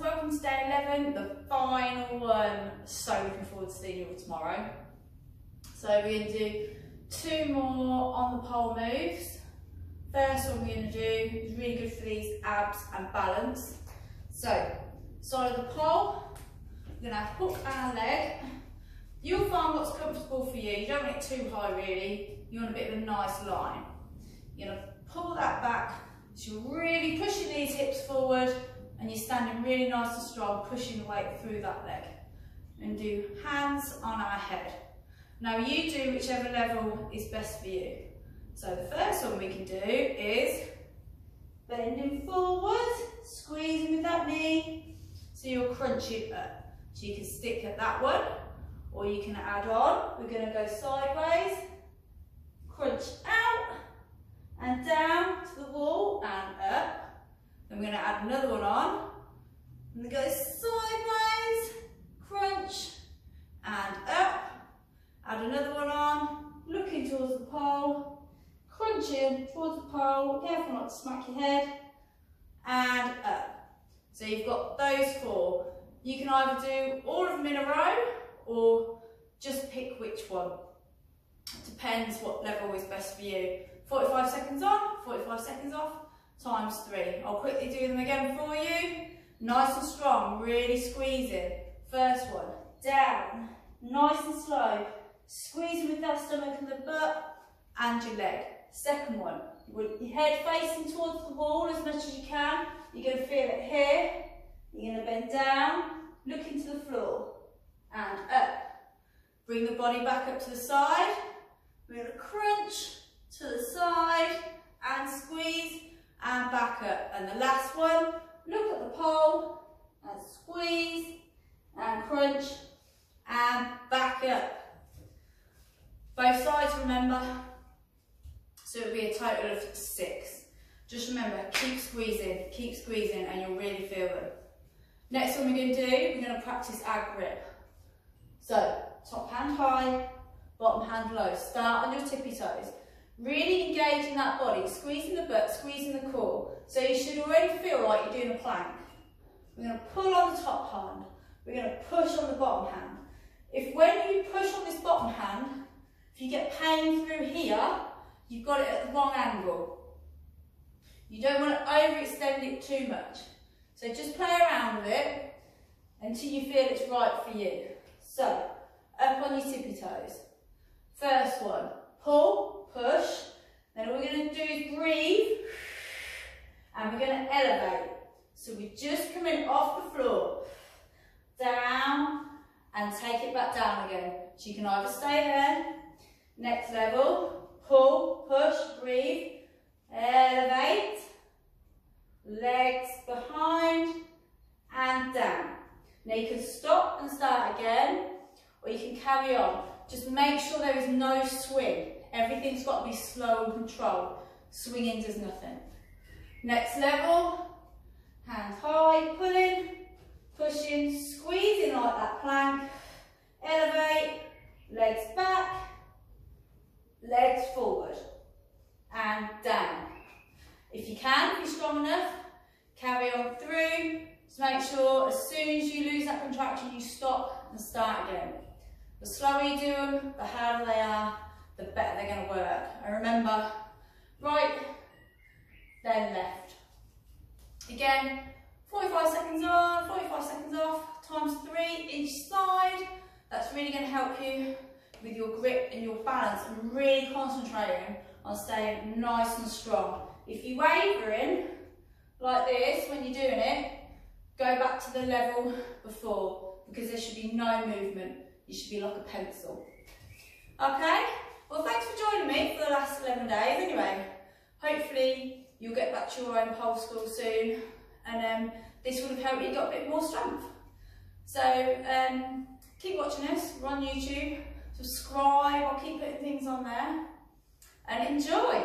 Welcome to day 11, the final one. So looking forward to seeing you all tomorrow. So we're going to do two more on the pole moves. First one we're going to do is really good for these abs and balance. So, side of the pole, we're going to hook our leg. You'll find what's comfortable for you. You don't want it too high really. You want a bit of a nice line. You're going to pull that back so you're really pushing these hips forward and you're standing really nice and strong, pushing the weight through that leg. And do hands on our head. Now you do whichever level is best for you. So the first one we can do is bending forward, squeezing with that knee, so you're crunching up. So you can stick at that one, or you can add on. We're going to go sideways, crunch out, and down to the wall, and up. We're going to add another one on. And go sideways, crunch, and up. Add another one on, looking towards the pole, crunching towards the pole, careful not to smack your head, and up. So you've got those four. You can either do all of them in a row, or just pick which one. Depends what level is best for you. 45 seconds on, 45 seconds off, times three. I'll quickly do them again for you. Nice and strong, really squeezing. First one, down, nice and slow. Squeezing with that stomach and the butt and your leg. Second one, with your head facing towards the wall as much as you can. You're going to feel it here. You're going to bend down, look into the floor and up. Bring the body back up to the side. We're going to crunch to the side and squeeze and back up. And the last one, look at the pole and squeeze and crunch and back up. Both sides, remember. So it'll be a total of six. Just remember, keep squeezing, keep squeezing, and you'll really feel them. Next one we're going to do, we're going to practice our grip. So, top hand high, bottom hand low. Start on your tippy toes. Really engaging that body, squeezing the butt, squeezing the core. So you should already feel like you're doing a plank. We're going to pull on the top hand. We're going to push on the bottom hand. If when you push on this bottom hand, if you get pain through here, you've got it at the wrong angle. You don't want to overextend it too much. So just play around with it until you feel it's right for you. So, up on your tippy toes. First one, pull, push. Then we're going to do is breathe. And we're going to elevate. So we just come in off the floor. Down. And take it back down again. So you can either stay there. Next level. Pull, push, breathe. Elevate. Legs behind. And down. Now you can stop and start again. Or you can carry on. Just make sure there is no swing. Everything's got to be slow and controlled. Swinging does nothing. Next level, hands high, pulling, pushing, squeezing like that plank. Elevate, legs back, legs forward and down. If you can, if you're strong enough, carry on through. Just make sure as soon as you lose that contraction, you stop and start again. The slower you do them, the harder they are, the better they're going to work. And remember, right, then left. Again, 45 seconds on, 45 seconds off, times three each side. That's really going to help you with your grip and your balance and really concentrating on staying nice and strong. If you're wavering like this when you're doing it, go back to the level before because there should be no movement. You should be like a pencil. Okay? Well, thanks for joining me for the last 11 days anyway. Hopefully you'll get back to your own pole school soon and um, this would have helped you get a bit more strength. So um, keep watching us, we're on YouTube, subscribe, I'll keep putting things on there and enjoy.